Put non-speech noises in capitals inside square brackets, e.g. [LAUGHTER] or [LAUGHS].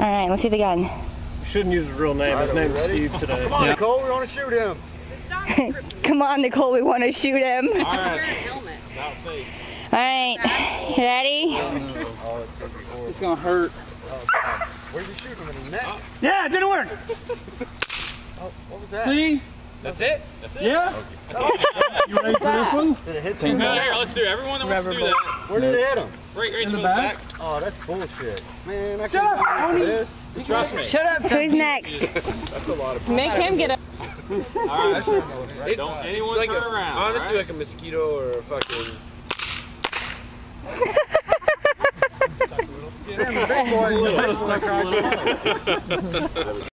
right, let's see the gun. You shouldn't use his real name. His name's Steve today. Come on, Nicole, we want to shoot him. [LAUGHS] Come on, Nicole, we want to shoot him. All right, you ready? It's gonna hurt. Where'd you shoot him in the neck? Yeah, it didn't work. Oh, what was that? See? That's it? That's it? Yeah. Okay. You ready for this one? Did it hit you? No, here, let's do it. Everyone that wants to do that. Where did it hit him? Right, right In the back. Oh, that's bullshit. Man, I Shut can't up, Tony. this. Trust me. Shut up, Who's next? That's a lot of fun. Make him get up. All right. Don't anyone like turn a, around. Honestly, all right? like a mosquito or a fucking. Damn, the big boy. the big boy across the road.